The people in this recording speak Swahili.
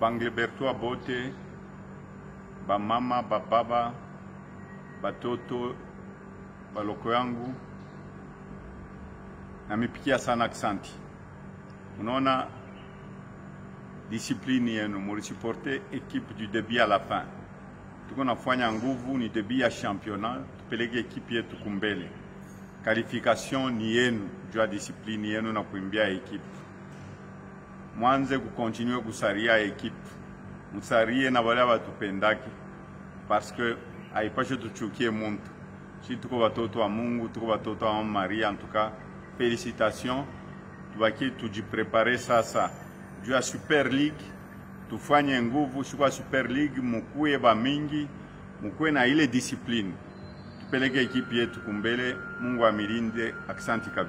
banglebertois bote bamama bababa batoto baloko yangu namipikia sana aksanti. Unaona disipline yenu, mulisuporte ekipe du début à la fin. Tuko nafanya nguvu, ni debut ya championnat, tupeleke ekipe yetu kumbele. Qualification ni yenu juu ya discipline yenu na kuimbia ekipe. Mwanze kukontinue kusaria ekipe, musarie na wale batupendake parce que haipashe tuchukie muntu. Si tuko watoto wa Mungu, tuko watoto wa Mama Maria. Cas, félicitations, tubaki tujiprepare sasa juu ya Super League, tufanye nguvu shukwa Super League, mukuye ba mingi, mukuwe na ile discipline, tupeleke ekipi yetu kumbele. Mungu amilinde. Aksanti kabisa.